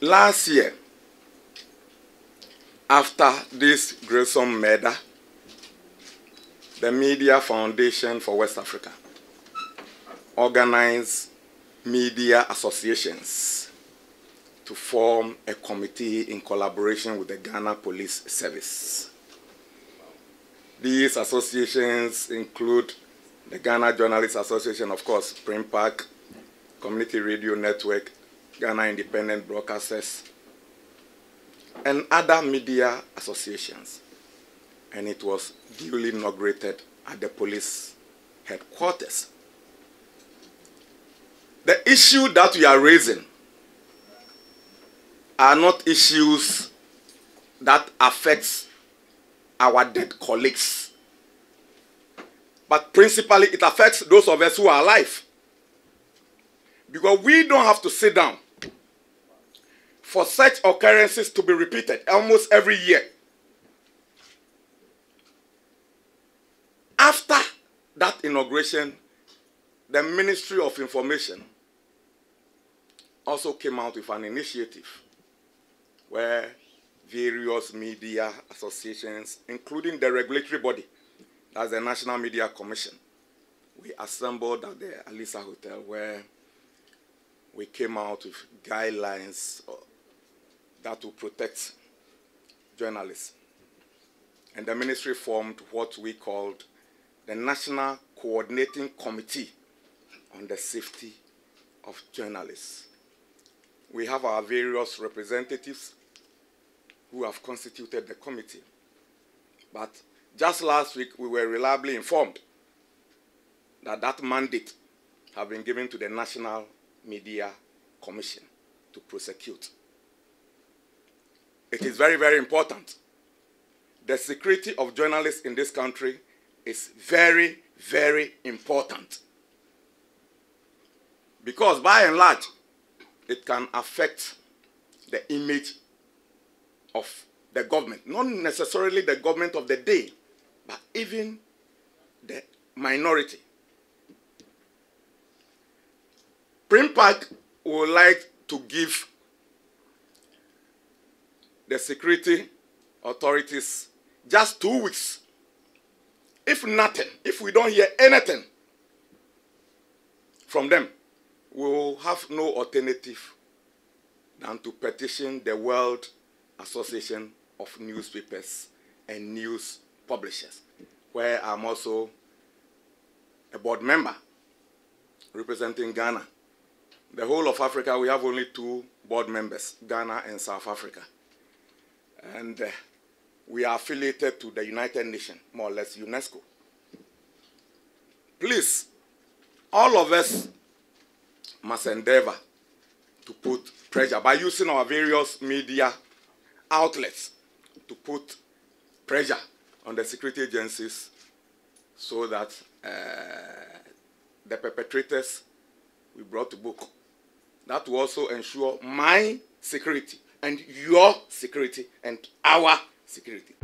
last year, after this gruesome murder, the Media Foundation for West Africa organized media associations to form a committee in collaboration with the Ghana Police Service. These associations include the Ghana Journalists Association, of course, PRINPAG, Community Radio Network, Ghana Independent Broadcasters, and other media associations. And it was duly inaugurated at the police headquarters. The issue that we are raising are not issues that affects our dead colleagues. But principally, it affects those of us who are alive. Because we don't have to sit down for such occurrences to be repeated almost every year. After that inauguration, the Ministry of Information also came out with an initiative where various media associations, including the regulatory body, that's the National Media Commission, we assembled at the Alisa Hotel where we came out with guidelines uh, that will protect journalists. And the ministry formed what we called the National Coordinating Committee on the Safety of Journalists. We have our various representatives who have constituted the committee. But just last week, we were reliably informed that that mandate have been given to the National Media Commission to prosecute. It is very, very important. The security of journalists in this country is very, very important. Because by and large, it can affect the image of the government. Not necessarily the government of the day, but even the minority. PRINPAG would like to give the security authorities just two weeks. If nothing, if we don't hear anything from them, we will have no alternative than to petition the World Association of Newspapers and News Publishers, where I'm also a board member representing Ghana. The whole of Africa, we have only two board members, Ghana and South Africa. And uh, we are affiliated to the United Nations, more or less UNESCO. Please, all of us must endeavor to put pressure by using our various media outlets to put pressure on the security agencies so that uh, the perpetrators we brought to book. That will also ensure my security and your security and our security.